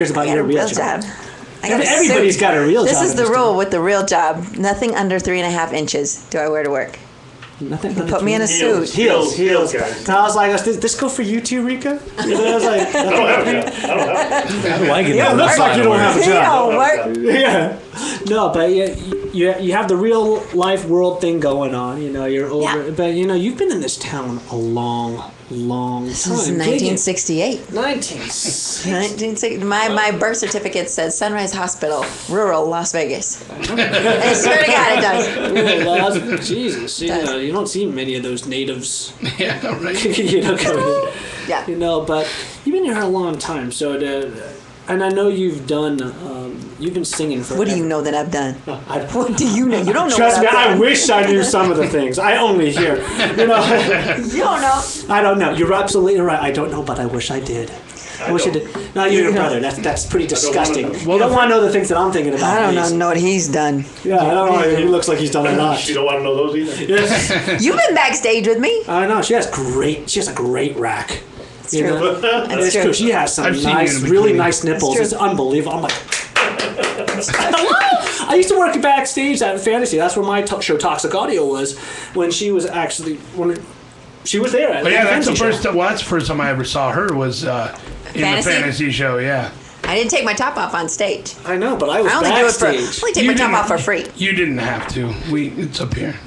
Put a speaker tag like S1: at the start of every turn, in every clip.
S1: cares about your real
S2: real
S1: job.
S2: job. I got a
S1: Everybody's
S2: suit.
S1: got a real
S2: This
S1: job
S2: is the
S1: this
S2: rule with the real job. Nothing under three and a half inches do I wear to work.
S1: Nothing.
S2: Put me in a
S3: Heels.
S2: suit.
S1: Heels, heels.
S3: guys.
S1: And I was like, does this go for you too, Rika? And I was like,
S3: I don't have a job. I don't have
S4: I like it.
S1: Yeah, it looks like you don't have a
S2: He
S1: job.
S2: don't work.
S1: yeah. No, but you, you you have the real life world thing going on. You know, you're over.
S2: Yeah.
S1: But you know, you've been in this town a long, long time.
S2: Since
S1: Gideon.
S2: 1968.
S1: 1960.
S2: 1960. My, my birth certificate says Sunrise Hospital, rural Las Vegas. I swear to God, it does.
S1: Well, Jesus, you
S2: Does.
S1: know, you don't see many of those natives,
S4: Yeah, right.
S1: you know, coming in.
S2: Yeah.
S1: You know, but you've been here a long time, so the, and I know you've done, um, you've been singing for.
S2: What do you know that I've done?
S1: I,
S2: What do you know? You don't know
S1: Trust me,
S2: I've
S1: I wish I knew some of the things. I only hear. You know,
S2: You don't know.
S1: I don't know. You're absolutely right. I don't know, but I wish I did. I, wish I
S3: don't.
S1: did. No, you're your brother. That's that's pretty
S3: don't wanna
S1: disgusting. you don't want to know the things that I'm thinking about.
S2: I don't know, know what he's done.
S1: Yeah, I don't know. He looks like he's done a lot.
S3: You don't want to know those either.
S1: Yes.
S2: You've been backstage with me.
S1: I know. She has great. She has a great rack.
S2: It's
S1: You
S2: true.
S1: know?
S2: That's
S1: It's
S2: true.
S1: true. She has some
S4: I've
S1: nice, really nice nipples. It's unbelievable. I'm like, hello. I used to work backstage at Fantasy. That's where my talk show Toxic Audio was when she was actually when she was there. At
S4: But yeah, that's the
S1: Fantasy
S4: first.
S1: show.
S4: Time, well, that's the first time I ever saw her was uh, in
S2: Fantasy?
S4: the fantasy show. Yeah.
S2: I didn't take my top off on stage.
S1: I know, but I was
S2: I only do it for. I only take
S4: You
S2: my top
S4: didn't-
S2: off for free.
S4: You didn't have to. We. It's up here.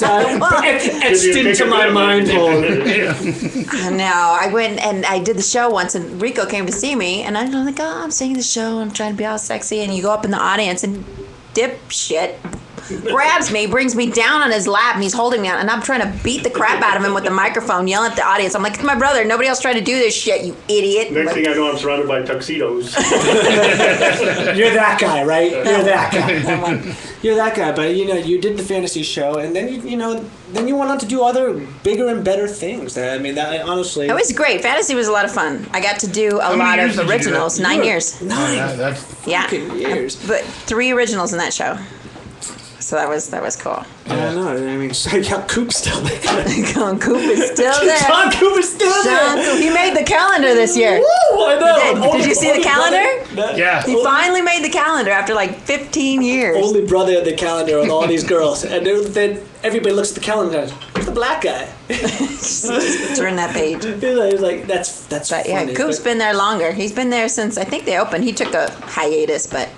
S1: So I- it etched into my mind hole.
S4: Yeah.
S2: No, I went and I did the show once, and Rico came to see me, and I'm like, oh, I'm singing the show, I'm trying to be all sexy, and you go up in the audience, and dipshit grabs me, brings me down on his lap, and he's holding me, on, and I'm trying to beat the crap out of him with the microphone, yelling at the audience. I'm like, it's my brother. Nobody else tried to do this shit, you idiot.
S3: Next
S2: Like,
S3: thing I know, I'm surrounded by tuxedos.
S1: You're that guy, right? You're that guy. You're that guy. But you know, you did the fantasy show, and then you, you know, then you went on to do other bigger and better things. I mean, that honestly.
S2: it was great. Fantasy was a lot of fun. I got to do a
S4: many
S2: lot of
S4: did you do that?
S2: originals. Nine years.
S1: Nine.
S4: Oh, yeah, that's.
S2: Yeah.
S1: years.
S2: But three originals in that show. So that was that was cool.
S1: I don't know. I mean, yeah, Coop's still there.
S2: John Coop is still there.
S1: John Coop is still
S2: John
S1: there.
S2: Coop. He made the calendar this year.
S1: Woo, I know.
S2: Did- did you see the calendar?
S1: Brother,
S4: Yeah.
S2: He finally made the calendar after like 15 years.
S1: only brother of the calendar with all these girls, and then- then everybody looks at the calendar. and goes, Who's the black guy?
S2: Turn that page.
S1: He's like, he's like, that's that's
S2: But yeah,
S1: funny.
S2: Coop's
S1: but-
S2: been there longer. He's been there since I think they opened. He took a hiatus, but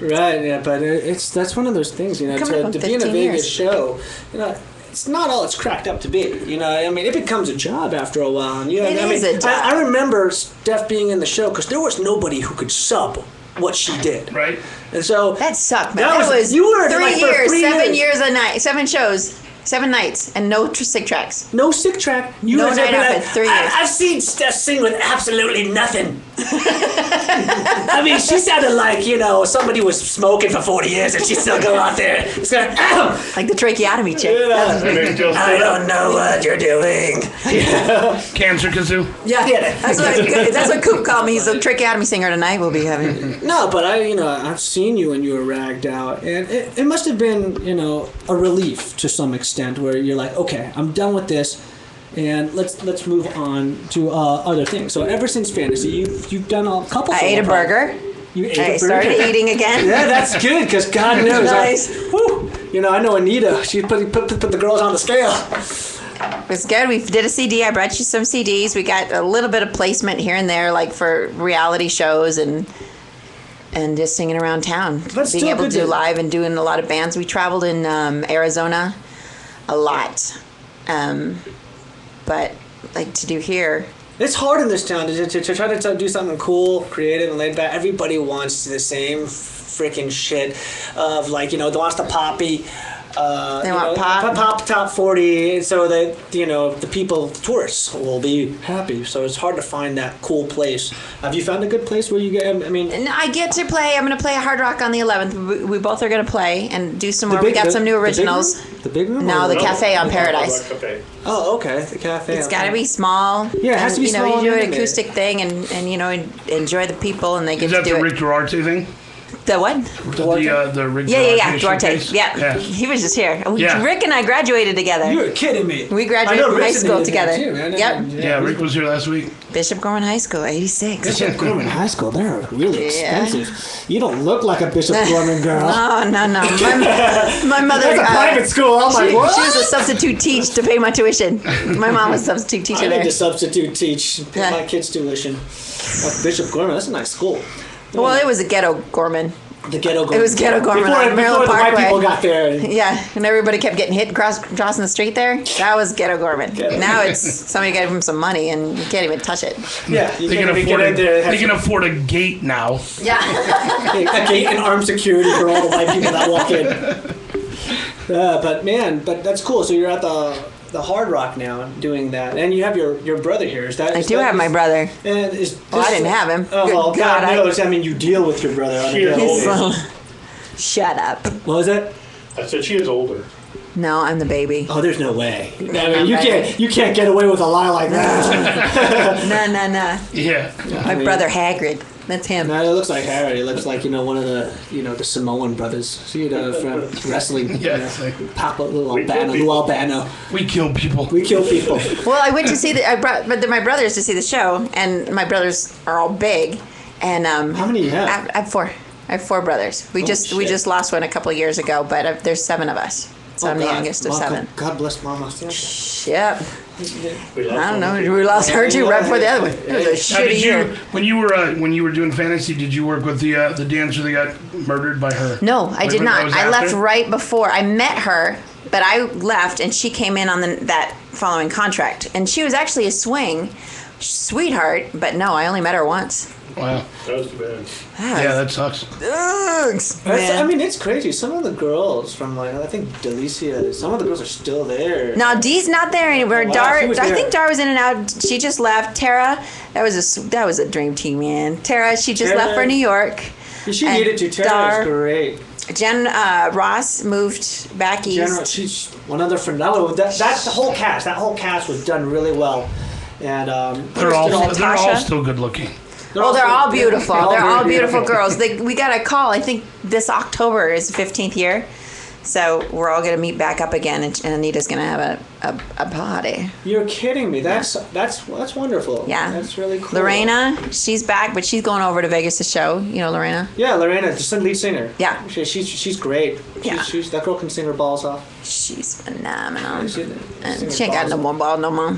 S1: Right, yeah, but it's that's one of those things, you know, to, to be in a Vegas
S2: years.
S1: show, you know, it's not all it's cracked up to be. You know, I mean, it becomes a job after a while. And, you know,
S2: It
S1: I
S2: is
S1: mean,
S2: a job.
S1: I, I remember Steph being in the show because there was nobody who could sub what she did.
S4: Right.
S1: And so
S2: that sucked, man.
S1: That
S2: That,
S1: was-
S2: was,
S1: you were
S2: three
S1: like,
S2: years,
S1: three
S2: seven
S1: years.
S2: years. a night, seven shows, seven nights, and no tr- sick tracks.
S1: no sick track. You
S2: No
S1: guys
S2: night
S1: have been
S2: out
S1: like,
S2: three
S1: I,
S2: years.
S1: I've seen Steph sing with absolutely nothing. I mean, she sounded like you know somebody was smoking for forty years and she still go out there. It's going,
S2: Like the tracheotomy chick.
S1: Yeah.
S3: And they still
S1: I don't know what you're doing.
S4: Cancer kazoo.
S1: Yeah, yeah.
S2: That's what, that's what Coop called me. He's a tracheotomy singer tonight. We'll be having.
S1: No, but I, you know, I've seen you when you were ragged out, and it, it must have been, you know, a relief to some extent, where you're like, okay, I'm done with this, and let's let's move on to uh, other things. So ever since fantasy, you've you've done a couple.
S2: I ate a
S1: projects.
S2: burger.
S1: You ate
S2: I
S1: a burger.
S2: started eating again.
S1: Yeah, that's good because God knows. I-
S2: Nice.
S1: whew, you know, I know Anita. She put, put put the girls on the scale.
S2: It was good. We did a CD. I brought you some CDs. We got a little bit of placement here and there, like for reality shows and and just singing around town.
S1: That's
S2: Being able to do live and doing a lot of bands. We traveled in um, Arizona a lot, um, but like to do here.
S1: It's hard in this town to, to, to try to do something cool, creative, and laid back. Everybody wants the same freaking shit of like you know they wants the poppy. Uh,
S2: They want
S1: know,
S2: pop.
S1: pop top forty, so that you know the people, the tourists, will be happy. So it's hard to find that cool place. Have you found a good place where you get? I mean,
S2: And I get to play. I'm going to play a Hard Rock on the 11th. We, we both are going to play and do some more. we got
S1: the-
S2: some new
S1: the big
S2: originals.
S1: room? The big room?
S2: No,
S1: or-
S2: the cafe on
S3: No,
S2: Paradise.
S3: Cafe.
S1: Oh, okay, the cafe.
S2: It's
S1: okay.
S2: got to be small.
S1: Yeah, it has
S2: and,
S1: to be
S2: you know,
S1: small
S2: You do an acoustic thing and, and you know enjoy the people and they get
S4: Is
S2: to
S4: that
S2: do
S4: the
S2: it.
S4: Rick Duarte thing?
S2: The what?
S1: Duarte?
S4: The uh, the Rick
S2: Yeah, yeah, yeah.
S4: Duarte
S2: Duarte. Yeah.
S4: yeah.
S2: He was just here. We-
S4: Yeah.
S2: Rick and I graduated together.
S1: You're kidding me.
S2: We graduated from high school together.
S1: too.
S2: Yep.
S4: Yeah, Rick was here last week.
S2: Bishop Gorman High School, 86.
S1: Bishop Gorman High School, they're really
S2: Yeah.
S1: expensive. You don't look like a Bishop Gorman girl.
S2: Oh, no, no. My, my mother.
S1: That's a
S2: uh,
S1: private school. I'm like,
S2: she,
S1: what?
S2: she was a substitute teach to pay my tuition. My mom was a substitute teacher
S1: I
S2: there.
S1: need to substitute teach pay
S2: Yeah.
S1: my kids' tuition. At Bishop Gorman, that's a nice school.
S2: Well, it was a ghetto Gorman.
S1: The ghetto Gorman.
S2: It was ghetto Gorman
S1: Before,
S2: on
S1: before
S2: Maryland
S1: the white
S2: Parkway.
S1: people got there.
S2: Yeah, and everybody kept getting hit cross, crossing the street there. That was ghetto Gorman.
S1: Ghetto.
S2: Now it's somebody gave him some money and you can't even touch it.
S1: Yeah, you
S4: They can
S1: can't even
S4: afford
S1: get
S4: a,
S1: there.
S4: they can afford a gate now.
S2: Yeah.
S1: a gate and armed security for all the white people that walk in. Uh, but man, but that's cool. So you're at the the Hard Rock now, doing that, and you have your your brother here. Is that?
S2: I
S1: is
S2: do
S1: that-
S2: have my brother.
S1: And is
S2: Well, I didn't have him.
S1: Oh
S2: Good
S1: well,
S2: God,
S1: God, knows. I mean, you deal with your brother on a
S3: She is
S1: daily
S3: old.
S2: Shut up.
S1: What was that?
S3: I said she is older.
S2: No, I'm the baby.
S1: Oh, there's no way. I mean, you can't you can't get away with a lie like that.
S2: No, no, no.
S4: Yeah.
S2: My
S1: mean-
S2: brother Hagrid. That's him.
S1: No, it looks like Harry. It looks like you know one of the you know the Samoan brothers. See the from wrestling.
S4: Yeah,
S1: you
S4: it's
S1: know,
S4: like-
S1: Papa Lou
S3: We kill
S1: Albano. Lou. Albano.
S4: We kill people.
S1: We kill people.
S2: Well, I went to see the. I brought, but my brothers to see the show, and my brothers are all big, and um.
S1: How many you
S2: I
S1: have?
S2: have, I have four. I have four brothers. We
S1: Oh,
S2: just we just lost one a couple of years ago, but uh, there's seven of us. So
S1: Oh,
S2: I'm the
S1: God.
S2: youngest of
S1: Mama-
S2: seven.
S1: God bless Mama.
S2: Yep.
S3: We lost
S2: I don't
S3: one.
S2: know. We lost her too right before the other one. It was a
S4: Now,
S2: shitty
S4: did you,
S2: year.
S4: when you were uh, when you were doing fantasy, did you work with the uh, the dancer that got murdered by her?
S2: No, I
S4: Like,
S2: did
S4: that
S2: not.
S4: was
S2: I left right before I met her, but I left and she came in on the, that following contract. And she was actually a swing sweetheart, but no, I only met her once.
S4: Wow.
S3: That was too bad.
S4: Yeah, that sucks.
S2: Ugh,
S1: That's, I
S2: man.
S1: mean, it's crazy. Some of the girls from like I think Delicia. Some of the girls are still there.
S2: Now Dee's not there anymore.
S1: Oh, wow,
S2: Dar,
S1: she was
S2: I
S1: there.
S2: think Dar was in and out. She just left. Tara, that was a s- that was a dream team, man. Tara, she just left for
S1: Tara-
S2: New York.
S1: she
S2: and
S1: needed to. Tara
S2: Dar-
S1: is great.
S2: Jen uh, Ross moved back east.
S1: General, she's one other friend. That, was- that, that the whole cast. That whole cast was done really well. And um,
S4: They're all they're all
S2: Natasha?
S4: still good looking.
S2: Oh, they're all beautiful. They're
S1: very
S2: all beautiful girls. They, we got a call. I think this October is the 15th year. So we're all going to meet back up again, and, and Anita's going to have a, a, a party.
S1: You're kidding me. That's that's that's wonderful.
S2: Yeah.
S1: that's really cool.
S2: Lorena, she's back, but she's going over to Vegas to show. You know, Lorena?
S1: Yeah, Lorena, the lead singer.
S2: Yeah.
S1: she, she's she's great. She's,
S2: Yeah.
S1: she's that girl can sing her balls off.
S2: She's phenomenal.
S1: She-
S2: And she ain't got no
S1: off.
S2: more ball no more.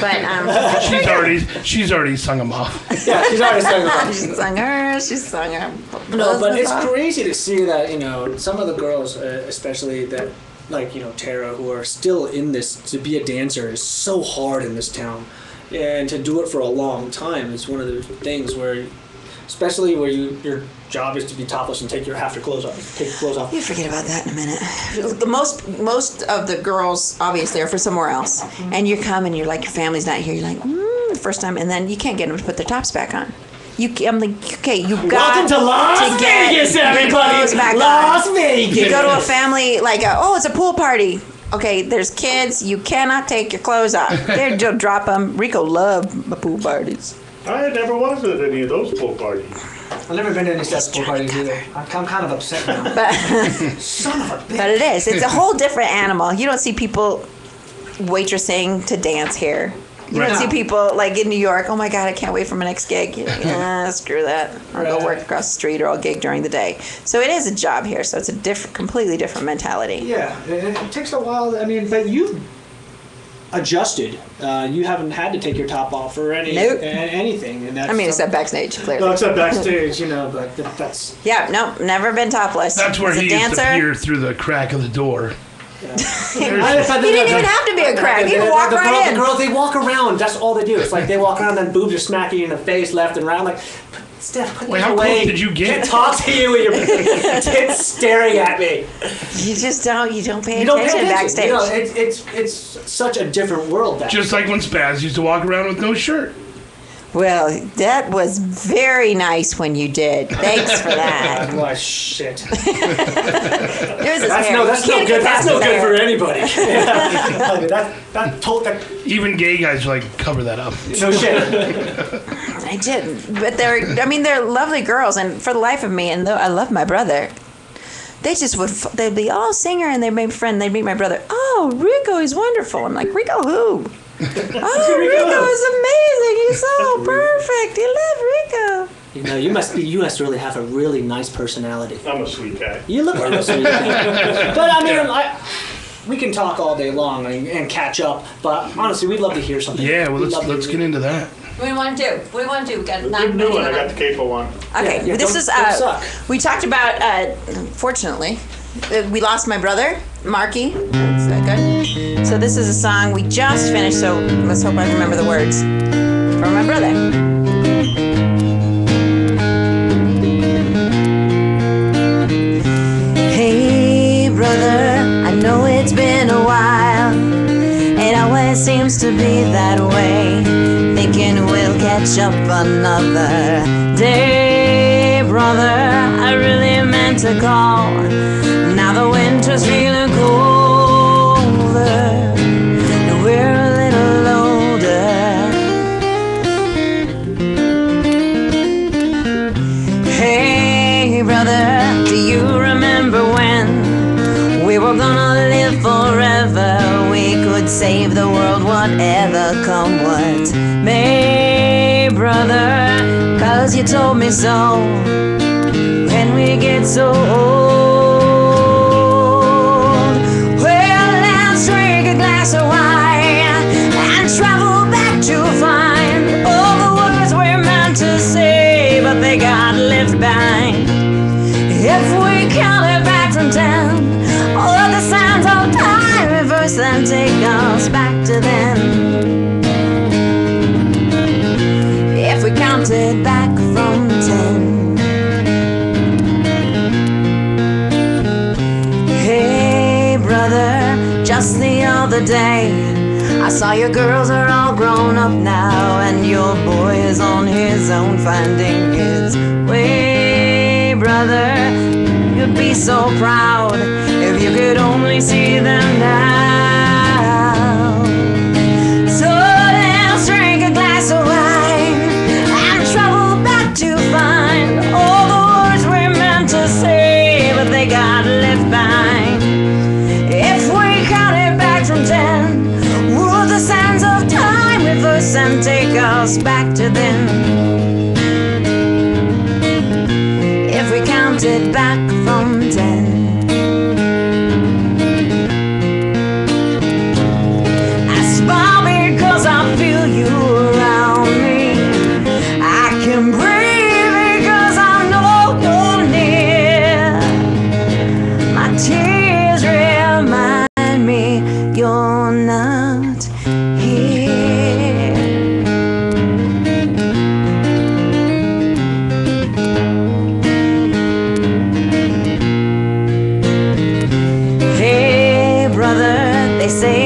S2: But um,
S4: She's already she's already sung them off.
S1: Yeah, she's already singing. her.
S2: she's sung her. she's sung her.
S1: No, but it's
S2: off.
S1: crazy to see that you know some of the girls, uh, especially that like you know Tara, who are still in this to be a dancer is so hard in this town, and to do it for a long time is one of the things where, especially where you your job is to be topless and take your half your clothes off, take your clothes off.
S2: You forget about that in a minute. The most most of the girls obviously are for somewhere else, and you come and you're like your family's not here. You're like mm, the first time, and then you can't get them to put their tops back on. You, I'm like, okay, you got
S1: Welcome to Las
S2: get
S1: Vegas,
S2: your
S1: everybody.
S2: clothes back
S1: Las
S2: on.
S1: Vegas.
S2: You go to a family like, a, oh, it's a pool party. Okay, there's kids. You cannot take your clothes off. They're just drop them. Rico love my pool parties.
S3: I never was at any of those pool parties.
S1: I've never been to any such pool parties either. I'm I'm kind of upset now.
S2: But
S1: Son of a bitch.
S2: But it is. It's a whole different animal. You don't see people waitressing to dance here. You don't see people like in New York. Oh my God, I can't wait for my next gig. You're like, ah, screw that. I'll go work across the street or I'll gig during the day. So it is a job here. So it's a different, completely different mentality.
S1: Yeah, it, it takes a while. I mean, but you've adjusted. Uh, you haven't had to take your top off or any
S2: Nope.
S1: a- anything. And that's
S2: I mean,
S1: some-
S2: except backstage,
S1: No,
S2: clearly.
S1: except backstage, you know. But th- that's
S2: Yeah, no, never been topless.
S4: That's where
S2: As a
S4: he used to
S2: dancer.
S4: peer through the crack of the door.
S2: He didn't even have to be a crack. He
S1: The-
S2: could walk
S1: the,
S2: right
S1: girls,
S2: in.
S1: The girls, they walk around. That's all they do. It's like they walk around, and boobs are smacking you in the face, left and right. I'm like, Steph, put
S4: Wait,
S1: these
S4: how
S1: away.
S4: close did you get?
S1: Can't talk to you with your tits staring at me.
S2: You just don't. You don't pay
S1: You don't pay
S2: attention
S1: attention.
S2: backstage.
S1: You know, it's it's it's such a different world. Back
S4: Just like when Spaz used to walk around with no shirt.
S2: Well, that was very nice when you did. Thanks for that.
S1: What shit.
S2: There's his
S1: That's
S2: hair.
S1: no, that's no
S2: can't
S1: good. That's no good for anybody. that that told that
S4: Even gay guys like cover that up.
S1: no shit.
S2: I didn't, but they're. I mean, they're lovely girls, and for the life of me, and though I love my brother, they just would. They'd be all singer, and they'd make friend. They'd meet my brother. Oh, Rico is wonderful. I'm like Rico who? oh, Rico is amazing. He's so perfect. You love Rico.
S1: You know, you must be. You must really have a really nice personality.
S3: I'm a sweet guy.
S1: You look like a sweet guy. But I mean, I, we can talk all day long and, and catch up. But honestly, we'd love to hear something.
S4: Yeah, well,
S1: We'd
S4: let's let's get into that.
S2: What do you want to do? What do you want to do? We got
S3: Good
S2: nine
S3: new one. I got the capo one.
S2: Okay,
S1: Yeah, yeah,
S2: this
S1: don't-
S2: is
S1: don't
S2: uh,
S1: suck.
S2: we talked about. Uh, fortunately, uh, we lost my brother, Marky. Is that good? So this is a song we just finished. So let's hope I remember the words from my brother. Hey, brother, I know it's been a while. It always seems to be that way. Catch up another day, brother. I really meant to call. Now the winter's feeling colder. And we're a little older. Hey, brother, do you remember when we were gonna live forever? We could save the world, whatever come what brother. Cause you told me so when we get so old. Saw your girls are all grown up now, and your boy is on his own finding his way, brother. You'd be so proud if you could only see them now.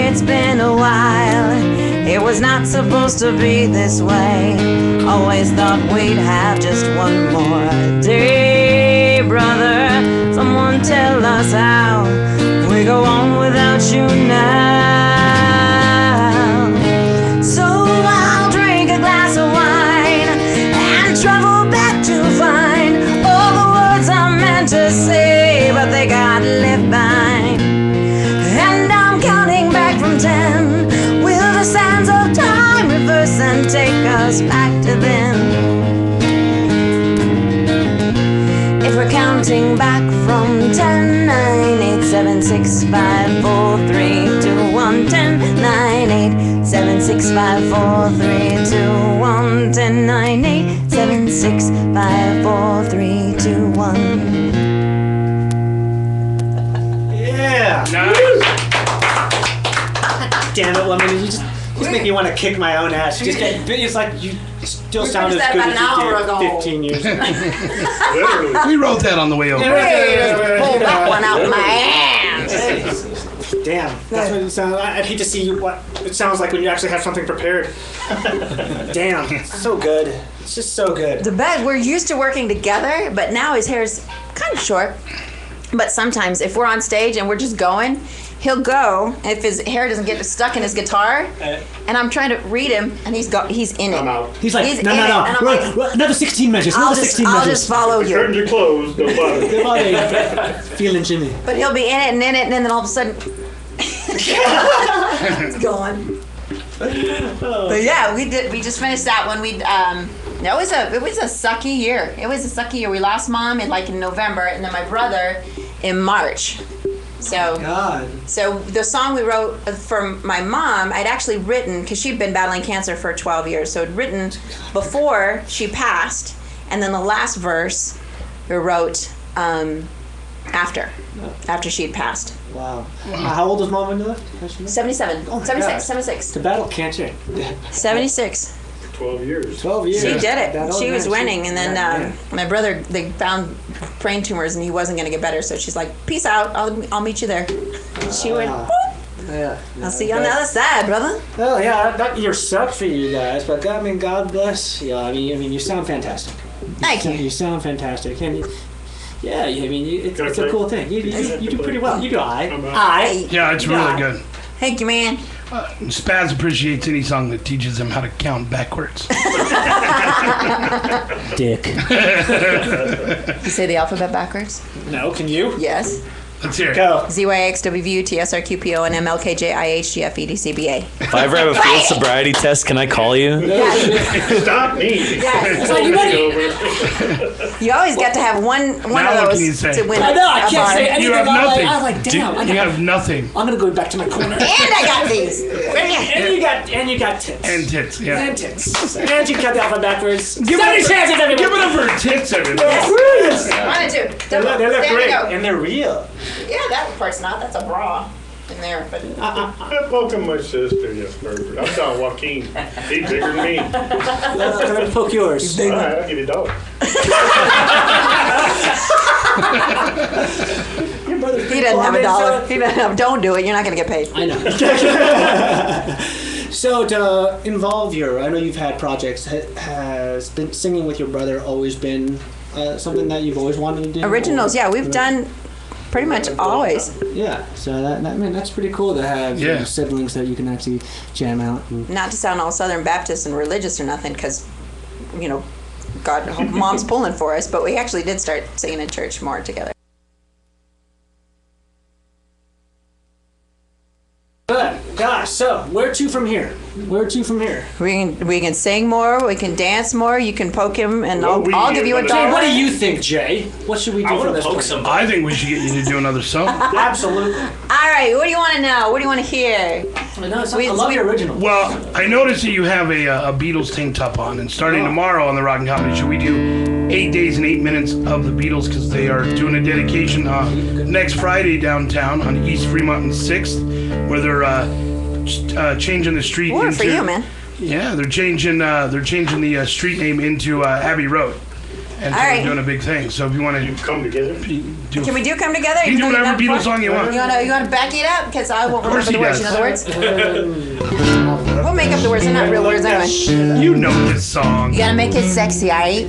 S2: It's been a while. It was not supposed to be this way. Always thought we'd have just one more day, brother. Someone tell us how we go on without you now. Counting back from 10, 9, 8, 7, 6, 5, 4, 3, 2, 1, 10, 9, 8, 7, 6, 5, 4, 3, 2, 1, 10, 9, 8, 7, 6, 5, 4, 3, 2, 1.
S1: Yeah.
S4: Nice.
S1: Damn it, woman! You just you just make me want to kick my own ass. Just it's like you still sound as good as
S2: an
S1: you did
S2: ago.
S1: 15 years ago.
S3: Literally.
S4: We wrote that on the way over.
S2: Pull that one out my ass.
S1: Damn, that's what it sounds. I- I'd hate to see what it sounds like when you actually have something prepared. Damn, so good. It's just so good.
S2: The bed. We're used to working together, but now his hair's kind of short. But sometimes if we're on stage and we're just going, he'll go if his hair doesn't get stuck in his guitar, and I'm trying to read him, and he's got he's in it.
S3: I'm out.
S1: He's like,
S2: He's
S1: no,
S2: in
S1: no, no.
S2: and like,
S1: we're- another 16 measures.
S2: I'll
S1: Another
S2: just
S1: 16
S2: I'll
S1: measures.
S2: just follow you.
S3: Curtains are closed. Don't bother.
S1: Come on, eh? Feeling Jimmy.
S2: But he'll be in it and in it, and then all of a sudden, it's gone. But yeah, we did. We just finished that one. We um, that was a it was a sucky year. It was a sucky year. We lost mom in like in November, and then my brother in March. So
S1: God.
S2: so the song we wrote for my mom, I'd actually written because she'd been battling cancer for 12 years. So I'd written before she passed, and then the last verse we wrote um, after, after she'd passed.
S1: Wow. Uh, how old was mom when you left? How's
S2: 77,
S1: Oh
S2: 76,
S1: God.
S2: 76,
S1: To battle cancer.
S2: 76.
S3: Twelve years.
S1: 12 years.
S2: She did it.
S1: That
S2: She was
S1: man,
S2: winning, and then
S1: yeah,
S2: um,
S1: yeah.
S2: my brother they found brain tumors, and he wasn't going to get better. So she's like, "Peace out. I'll, I'll meet you there." She went.
S1: Ah.
S2: "Boop.
S1: Yeah.
S2: I'll see you on the other side, brother.
S1: Well, yeah, that year sucked for you guys, but I mean, God bless you. I mean, I mean, you sound fantastic.
S2: Thank
S1: You,
S2: you.
S1: you sound fantastic, and you, yeah, you- I mean, you, it's, it's a cool thing. You, you, you do pretty well. You do I.
S3: I'm out.
S1: I.
S4: Yeah, it's really good.
S2: Thank you, man.
S4: Uh, Spaz appreciates any song that teaches him how to count backwards.
S1: Dick.
S2: You say the alphabet backwards?
S1: No, can you?
S2: Yes.
S4: Let's hear it.
S1: Go.
S2: Z Y X W V U T S R Q P O N M L K J I H G F E D C B A.
S5: If I ever have a field sobriety test, can I call you?
S3: Stop me.
S2: Yes.
S1: like, you ready?
S2: You always got to have one one
S4: Now
S2: of
S4: what
S2: those
S4: can you say?
S2: to win
S1: I
S2: a,
S1: know. I
S2: a
S1: can't
S2: bar.
S1: say anything.
S4: You have
S1: I'm
S4: nothing.
S1: Like, I was like,
S4: Dude,
S1: damn. I
S4: you
S1: got,
S4: have nothing.
S1: I'm gonna go back to my corner.
S2: And I got these.
S1: and you got and you got tits.
S4: And tits, yeah.
S1: And tits. and you cut the alphabet backwards.
S4: Give it
S1: Seventy
S4: up
S1: chances, everybody.
S4: Give it up for tits, everybody.
S2: One and two.
S1: They
S2: Double.
S1: look, they look
S2: there
S1: great,
S2: go.
S1: and they're real.
S2: Yeah, that part's not. That's a bra in there. But
S3: I'm poking my sister, you pervert. I'm Don Joaquin. He's bigger than me. All
S1: Uh, I'm gonna poke yours.
S3: right, I'll give you a dollar.
S1: Your brother's
S2: he doesn't have a dollar. He doesn't have. Don't do it. You're not gonna get paid.
S1: I know. so to involve your, I know you've had projects. ha- Has been singing with your brother always been uh, something that you've always wanted to do?
S2: Originals.
S1: or-
S2: Yeah, we've done pretty much always.
S1: Yeah. So that, that I mean that's pretty cool to have you know, siblings that you can actually jam out. And,
S2: Not to sound all Southern Baptist and religious or nothing, because you know, God, mom's pulling for us. But we actually did start singing in church more together.
S1: but gosh, so where to from here? Where to from here?
S2: We can we can sing more. We can dance more. You can poke him, and
S3: Well,
S2: I'll,
S3: we-
S2: I'll give you a
S3: Jay,
S1: Jay,
S2: dollar.
S1: what do you think, Jay? What should we do
S5: I
S1: from
S5: want to
S1: this
S5: poke
S1: point?
S5: somebody.
S4: I think we should get you to do another song.
S1: Absolutely.
S2: All right. What do you want to know? What do you want to hear?
S1: I know. it's-
S2: We-
S1: I love
S2: we-
S1: your original.
S4: Well, I noticed that you have a, uh, a Beatles tank top on, and starting tomorrow on the Rocking Comedy Show, we do eight days and eight minutes of the Beatles because they are doing a dedication uh, next Friday downtown on East Fremont and Sixth, where they're uh, ch- uh, changing the street.
S2: More
S4: into,
S2: for you, man.
S4: Yeah, they're changing uh, they're changing the uh, street name into uh, Abbey Road, and so
S2: All
S4: they're doing a big thing. So if you want to
S3: Come together.
S4: do,
S2: Can we do come together?
S4: you can do
S2: Even though
S4: whatever
S2: you've
S4: Beatles
S2: it
S4: song you want.
S2: You wanna you wanna back it up because I won't
S4: course
S2: remember the
S4: he
S2: words. You know the words. We'll make up the words. They're not real words anyway.
S4: You know this song.
S2: You gotta make it sexy, alright?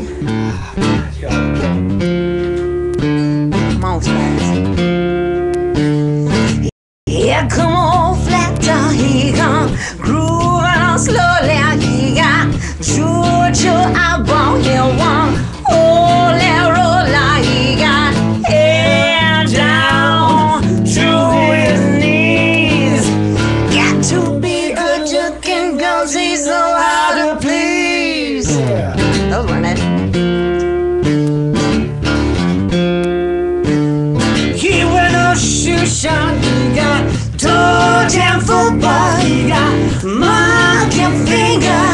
S2: shot. He got toe jam football. He got monkey finger.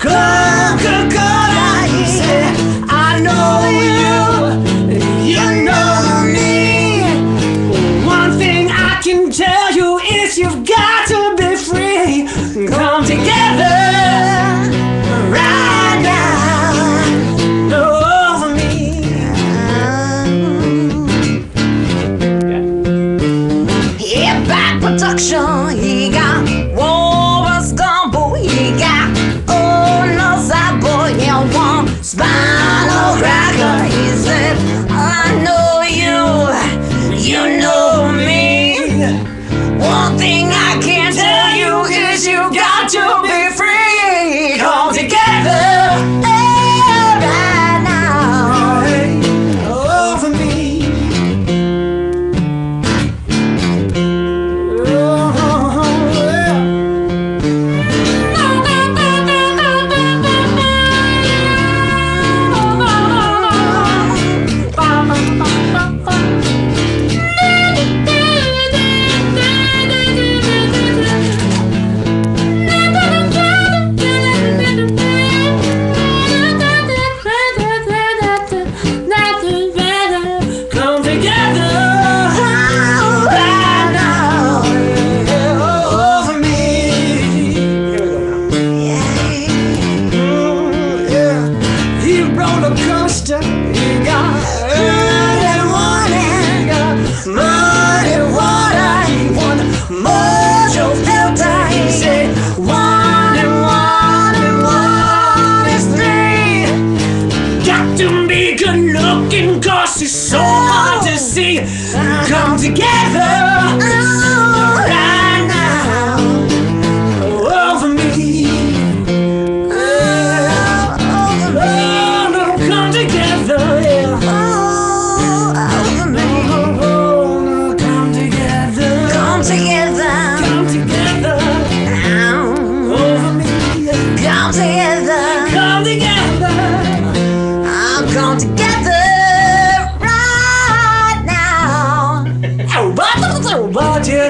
S2: Cold you got.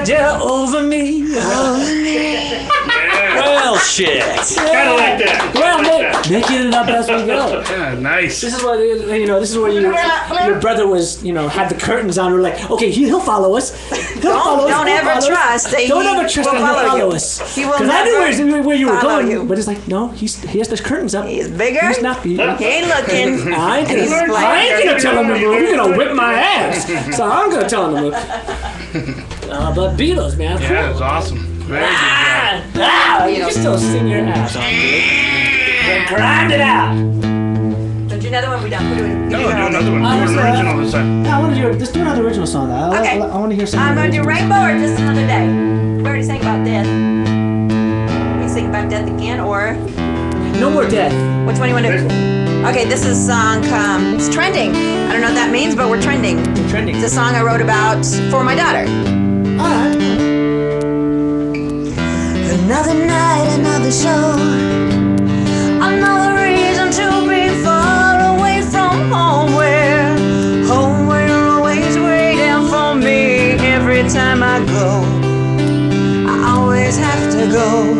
S1: But yeah, yeah, over me.
S5: Well, shit.
S3: Kind of like that.
S1: Well, make, making it up as we go.
S4: Yeah, nice.
S1: This is what you know. This is where you, your brother was. You know, had the curtains on. We're like, okay, he, he'll follow us. He'll
S2: Don't-
S1: follow us.
S2: don't
S1: he'll
S2: ever
S1: follow
S2: trust that
S1: Don't
S2: he
S1: ever trust
S2: will
S1: that he'll
S2: follow
S1: follow
S2: you.
S1: us.
S2: He will
S1: 'Cause I knew
S2: never
S1: where, where you were going,
S2: you.
S1: but it's like, no, he's he has the curtains up.
S2: He's bigger.
S1: He's not. He,
S2: He ain't looking.
S1: I ain't, gonna, I ain't gonna tell him to move. You're gonna whip my ass. So I'm gonna tell him to move. Uh, but Beatles, man.
S4: Yeah,
S1: cool.
S4: it's awesome. Very good job.
S1: Ah, ah, you can still sing your ass off, dude. Then grind it out.
S2: Don't you another one? We done. We're doing.
S4: No, do another one.
S1: I
S4: Do
S1: was,
S4: an original this time.
S1: I want to do. Let's do another original song. Though. I,
S2: Okay.
S1: I, I want to hear something.
S2: I'm gonna do
S1: original.
S2: Rainbow or just another day. We already sang about death. You sing about death again, or
S1: No more death.
S2: which one do you want to do? Okay, this is song. Um, it's trending. I don't know what that means, but we're trending.
S1: Trending.
S2: It's a song I wrote about for my daughter. Another night, another show. Another reason to be far away from home where home where you're always waiting for me every time I go. I always have to go.